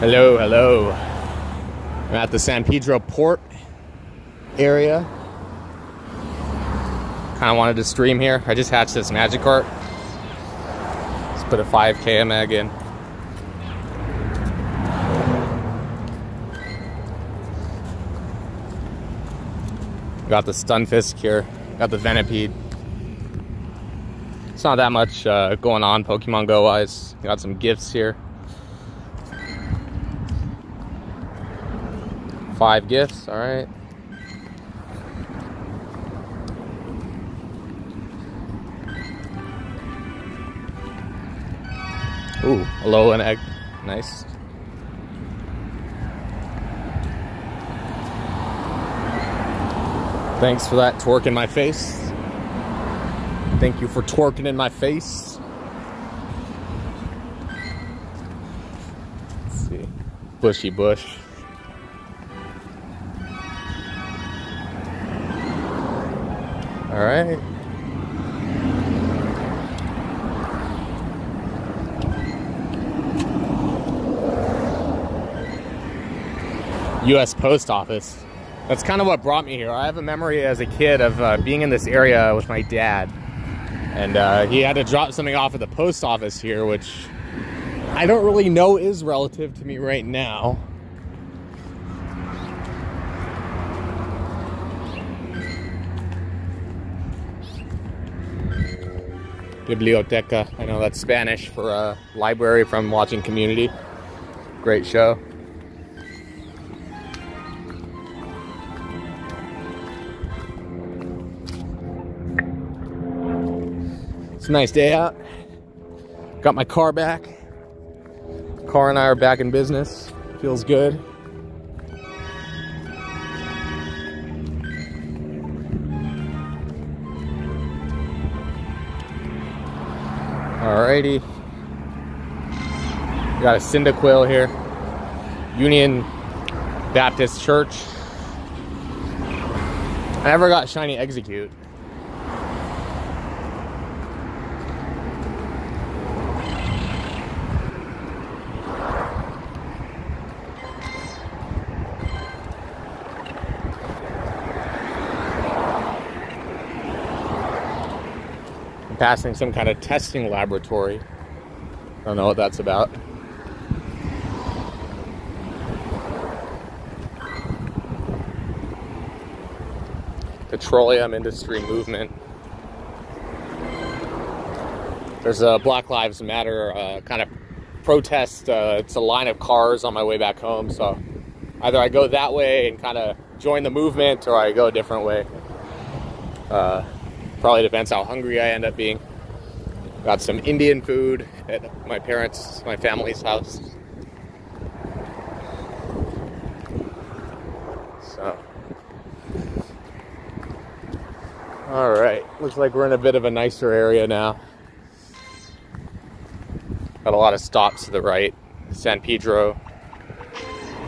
Hello, hello. I'm at the San Pedro port area. Kind of wanted to stream here. I just hatched this Magikarp. Let's put a 5k mag in. Got the Stunfisk here. Got the Venipede. It's not that much uh, going on Pokemon Go wise. Got some gifts here. Five gifts, all right. Ooh, Alolan egg. Nice. Thanks for that twerk in my face. Thank you for twerking in my face. Let's see. Bushy bush. All right. U.S. Post Office. That's kind of what brought me here. I have a memory as a kid of uh, being in this area with my dad. And uh, he had to drop something off at the post office here, which I don't really know is relative to me right now. Biblioteca. I know that's Spanish for a library from watching Community. Great show. It's a nice day out. Got my car back. Car and I are back in business. Feels good. Alrighty. We Got a Cyndaquil here. Union Baptist Church. I never got shiny Exeggcute. Passing some kind of testing laboratory. I don't know what that's about. Petroleum industry movement. There's a Black Lives Matter uh, kind of protest. Uh, it's a line of cars on my way back home, so either I go that way and kind of join the movement, or I go a different way. Uh, Probably depends how hungry I end up being. Got some Indian food at my parents', my family's house. So. Alright, looks like we're in a bit of a nicer area now. Got a lot of stops to the right. San Pedro,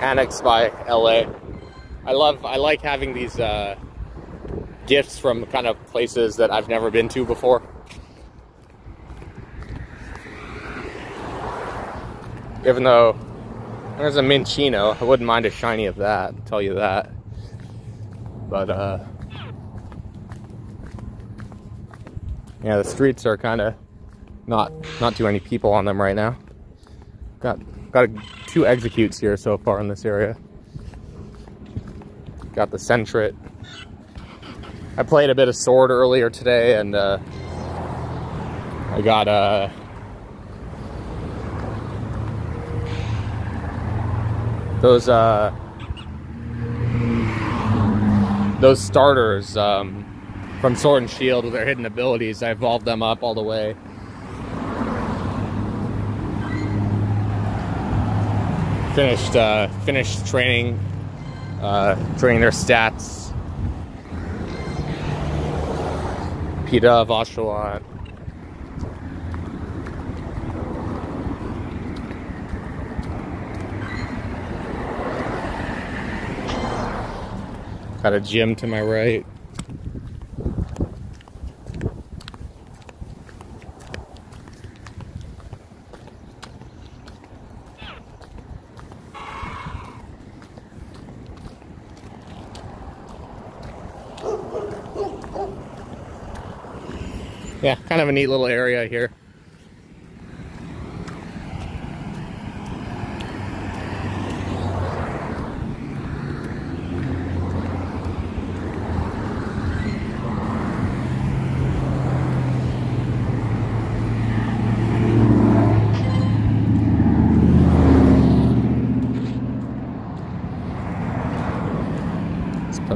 annexed by LA. I love, I like having these uh, gifts from kind of places that I've never been to before. Even though there's a Minccino, I wouldn't mind a shiny of that, I'll tell you that. But, uh, yeah, the streets are kind of not not too many people on them right now. Got got two Exeggcutes here so far in this area. Got the Sentret. I played a bit of Sword earlier today, and uh, I got uh, those uh, those starters um, from Sword and Shield with their hidden abilities. I evolved them up all the way. Finished uh, finished training uh, training their stats Pita of Oshawott. Got a gym to my right. Yeah, kind of a neat little area here.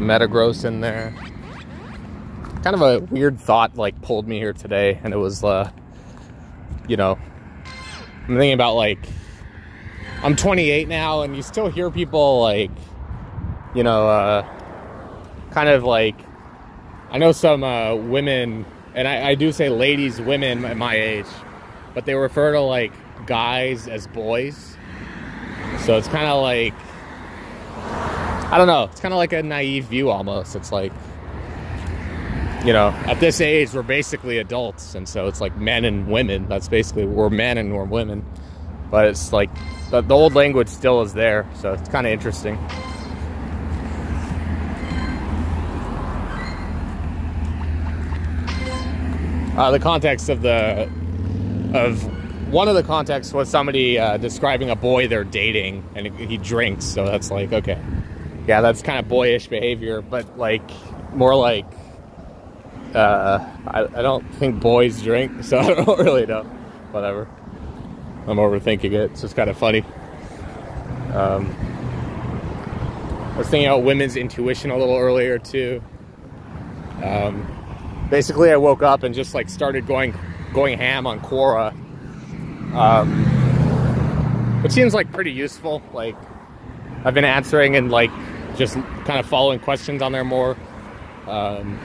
Metagross in there. Kind of a weird thought like pulled me here today, and it was, uh, you know, I'm thinking about like, I'm 28 now, and you still hear people like, you know, uh, kind of like, I know some uh, women, and I, I do say ladies, women at my age, but they refer to like guys as boys. So it's kind of like, I don't know. It's kind of like a naive view almost. It's like, you know, at this age, we're basically adults. And so it's like men and women. That's basically, we're men and we're women. But it's like, the, the old language still is there. So it's kind of interesting. Uh, the context of the, of one of the contexts was somebody uh, describing a boy they're dating and he drinks. So that's like, okay yeah, that's kind of boyish behavior, but like more like uh, I, I don't think boys drink, so I don't really know. Whatever. I'm overthinking it. So it's kind of funny. Um, I was thinking about women's intuition a little earlier too. Um, basically, I woke up and just like started going going ham on Quora, um, which seems like pretty useful. Like I've been answering and like just kind of following questions on there more. Um,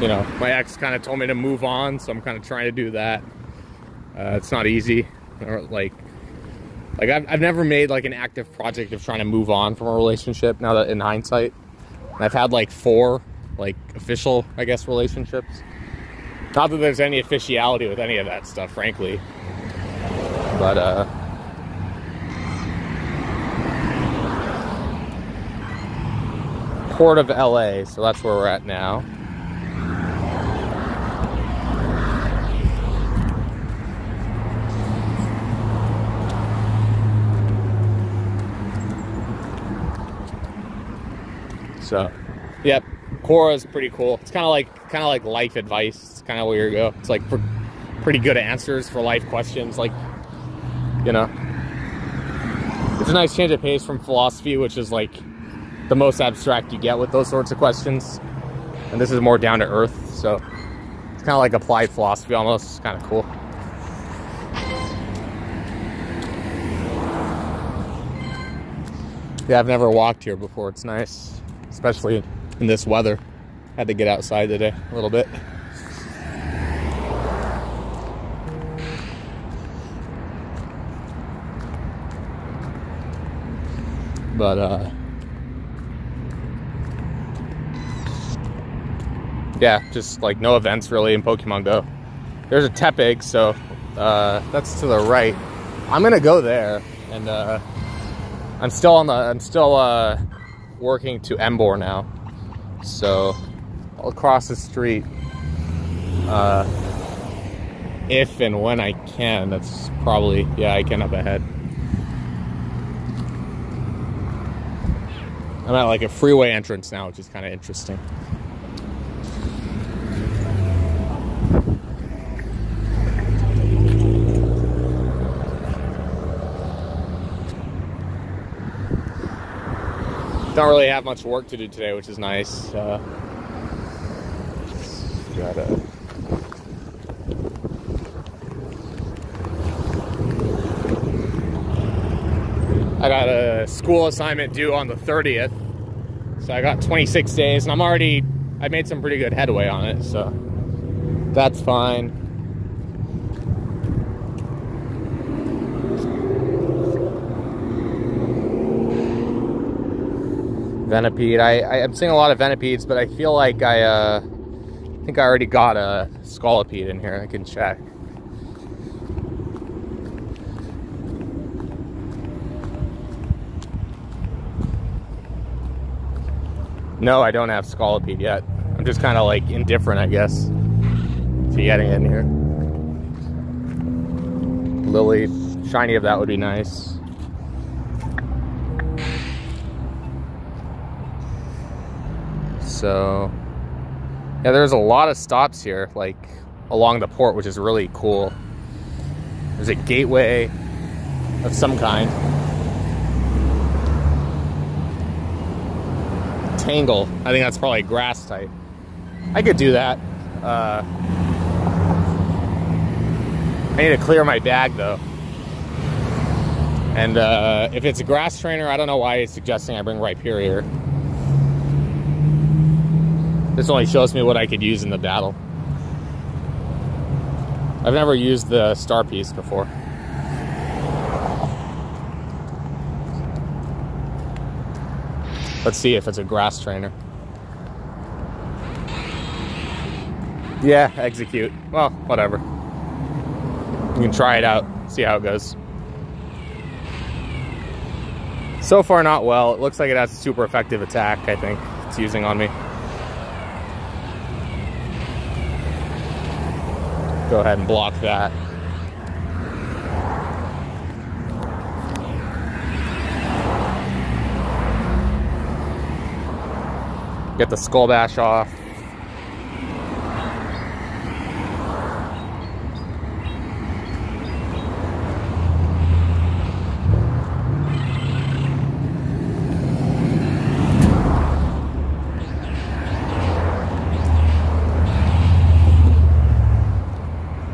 you know, my ex kind of told me to move on, so I'm kind of trying to do that. Uh, it's not easy, or like, like I've, I've never made like an active project of trying to move on from a relationship. Now that in hindsight, I've had like four like official, I guess, relationships. Not that there's any officiality with any of that stuff, frankly. But uh, port of LA, so that's where we're at now. So, yep, Quora is pretty cool. It's kind of like kind of like life advice. It's kind of where you go. It's like for pretty good answers for life questions. Like, you know, it's a nice change of pace from philosophy, which is like the most abstract you get with those sorts of questions. And this is more down to earth, so it's kind of like applied philosophy almost. It's kind of cool. Yeah, I've never walked here before. It's nice, especially in this weather. Had to get outside today a little bit. But uh yeah, just like no events really in Pokemon Go. There's a Tepig, so uh, that's to the right. I'm gonna go there, and uh, I'm still on the. I'm still uh, working to Emboar now, so I'll cross the street uh, if and when I can. That's probably yeah, I can up ahead. I'm at like a freeway entrance now, which is kind of interesting. Don't really have much work to do today, which is nice. Uh, gotta. I got a school assignment due on the 30th. So I got 26 days and I'm already, I made some pretty good headway on it. So that's fine. Venipede. I, I, am seeing a lot of Venipedes, but I feel like I, uh, think I already got a Scolipede in here. I can check. No, I don't have Scolipede yet. I'm just kind of like indifferent, I guess. to getting in here. Lily, shiny of that would be nice. So, yeah, there's a lot of stops here, like along the port, which is really cool. There's a gateway of some kind. Tangle. I think that's probably grass type. I could do that. Uh, I need to clear my bag though. And uh, if it's a grass trainer, I don't know why he's suggesting I bring Rhyperior. This only shows me what I could use in the battle. I've never used the star piece before. Let's see if it's a grass trainer. Yeah, Exeggcute. Well, whatever. You can try it out, see how it goes. So far, not well. It looks like it has a super effective attack, I think, it's using on me. Go ahead and block that. Get the skull bash off.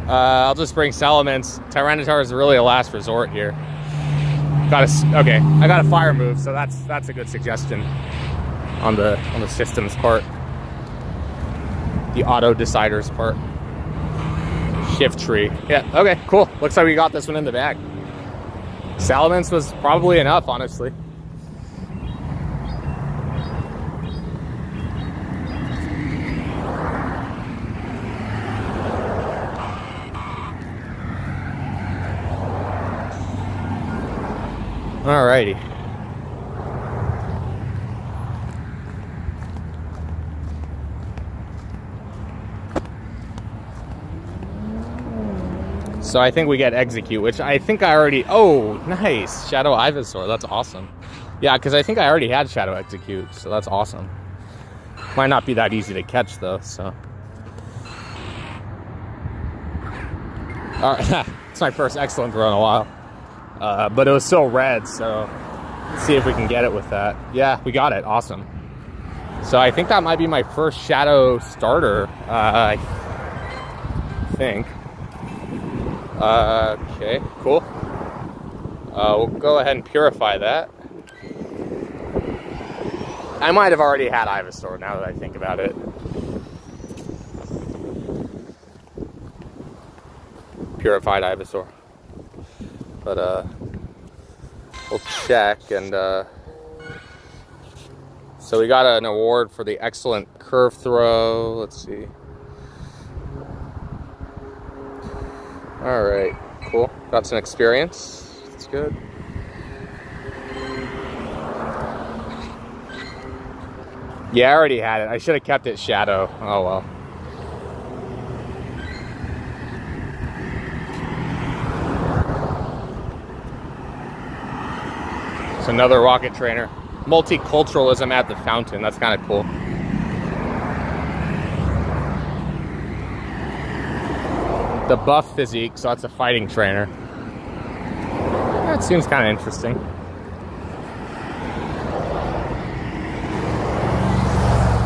Uh, I'll just bring Salamence. Tyranitar is really a last resort here. Got a, okay, I got a fire move, so that's that's a good suggestion on the on the system's part. The auto deciders part. Shiftry. Yeah, okay, cool. Looks like we got this one in the bag. Salamence was probably enough, honestly. Alrighty. So I think we get Exeggcute, which I think I already. Oh, nice Shadow Ivysaur. That's awesome. Yeah, because I think I already had Shadow Exeggcute, so that's awesome. Might not be that easy to catch though. So. All right, it's my first excellent throw in a while. Uh, but it was still red, so see if we can get it with that. Yeah, we got it. Awesome. So I think that might be my first shadow starter, uh, I think. Uh, okay, cool. Uh, we'll go ahead and purify that. I might have already had Ivysaur now that I think about it. Purified Ivysaur. But uh, we'll check and uh, so we got an award for the excellent curve throw. Let's see. All right, cool. Got some experience. That's good. Yeah, I already had it. I should have kept it shadow. Oh well. It's another rocket trainer. Multiculturalism at the fountain. That's kind of cool. The buff physique, so that's a fighting trainer. That seems kind of interesting.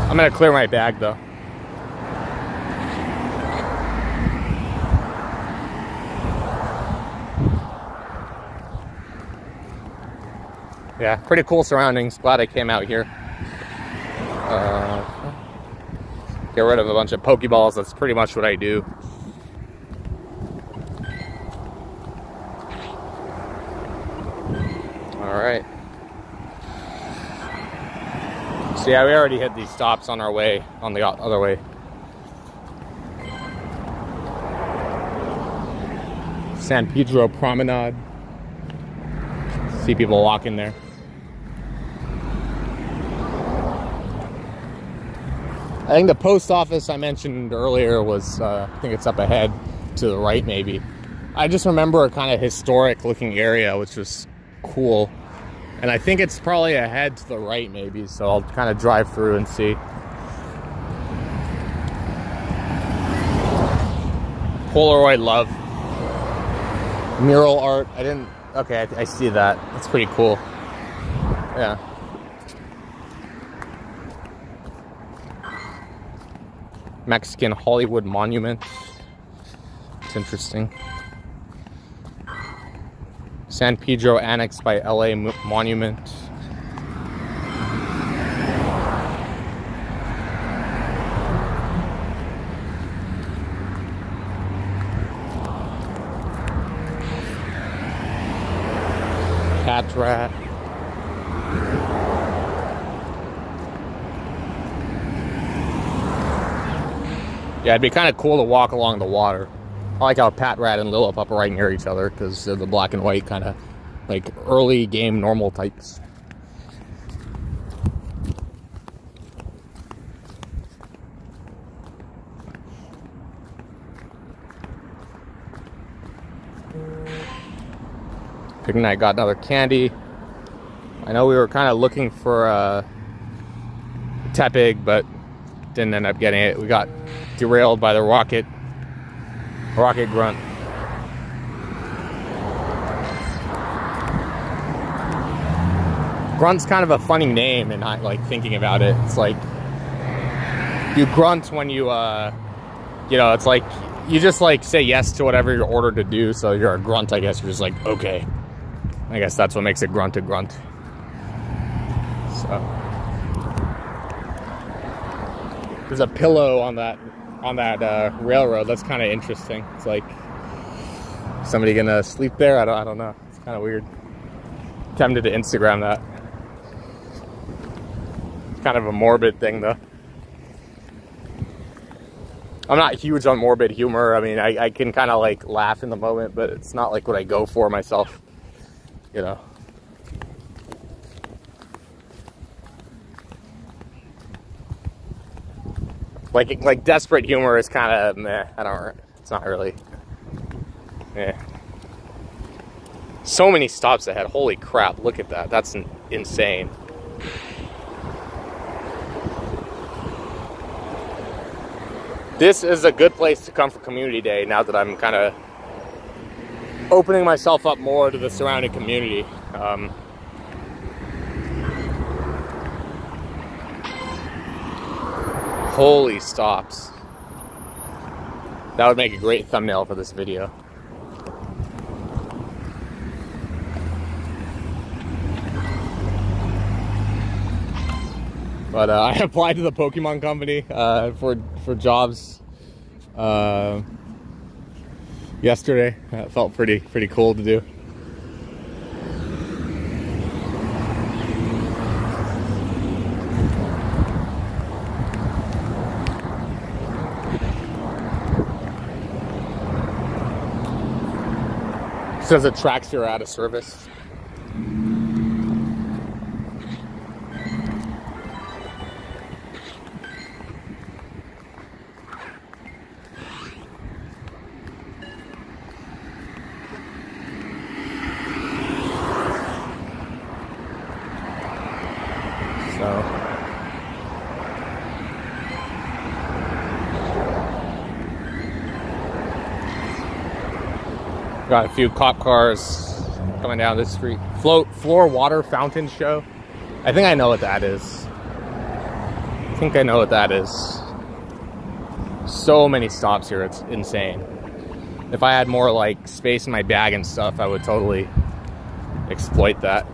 I'm gonna clear my bag though. Yeah, pretty cool surroundings. Glad I came out here. Uh, get rid of a bunch of Pokeballs. That's pretty much what I do. All right. So yeah, we already hit these stops on our way, on the other way. San Pedro Promenade. See people walking there. I think the post office I mentioned earlier was, uh, I think it's up ahead to the right maybe. I just remember a kind of historic looking area, which was cool. And I think it's probably ahead to the right maybe, so I'll kind of drive through and see. Polaroid love. Mural art. I didn't, okay, I, I see that. That's pretty cool. Yeah. Mexican Hollywood Monument. It's interesting. San Pedro annexed by LA Monument. Patrat. Yeah, it'd be kind of cool to walk along the water. I like how Patrat and Lillipup right near each other because they're the black and white kind of like early game normal types. Big I got another candy. I know we were kind of looking for a uh, Tepig, but didn't end up getting it. We got derailed by the rocket, rocket grunt. Grunt's kind of a funny name and not like thinking about it. It's like you grunt when you, uh, you know, it's like you just like say yes to whatever you're ordered to do. So you're a grunt, I guess. You're just like, okay. I guess that's what makes a grunt a grunt. So there's a pillow on that on that uh, railroad. That's kind of interesting. It's like somebody gonna sleep there. I don't. I don't know. It's kind of weird. Tempted to Instagram that. It's kind of a morbid thing though. I'm not huge on morbid humor. I mean, I, I can kind of like laugh in the moment, but it's not like what I go for myself. You know. Like like desperate humor is kind of meh. I don't. It's not really. Yeah. So many stops ahead. Holy crap! Look at that. That's insane. This is a good place to come for community day now that I'm kind of opening myself up more to the surrounding community. Um, Holy stops. That would make a great thumbnail for this video. But uh, I applied to the Pokemon Company uh, for for jobs uh, yesterday. That felt pretty pretty cool to do. Says it tracks you're out of service. Got a few cop cars coming down this street. Float floor water fountain show. I think I know what that is. I think I know what that is. So many stops here, it's insane. If I had more like space in my bag and stuff, I would totally exploit that.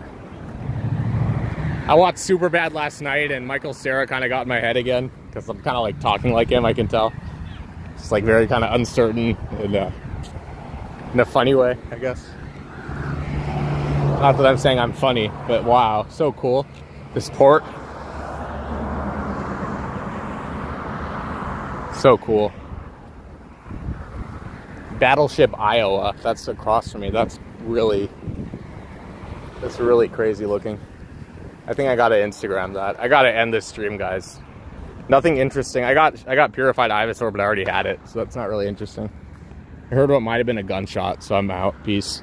I watched Superbad last night and Michael Cera kind of got in my head again because I'm kind of like talking like him, I can tell. It's like very kind of uncertain and uh, in a funny way, I guess. Not that I'm saying I'm funny, but wow, so cool. This port. So cool. Battleship Iowa, that's across from me. That's really, that's really crazy looking. I think I gotta Instagram that. I gotta end this stream, guys. Nothing interesting. I got I got purified Ivysaur, but I already had it, so that's not really interesting. Heard what might have been a gunshot, so I'm out. Peace.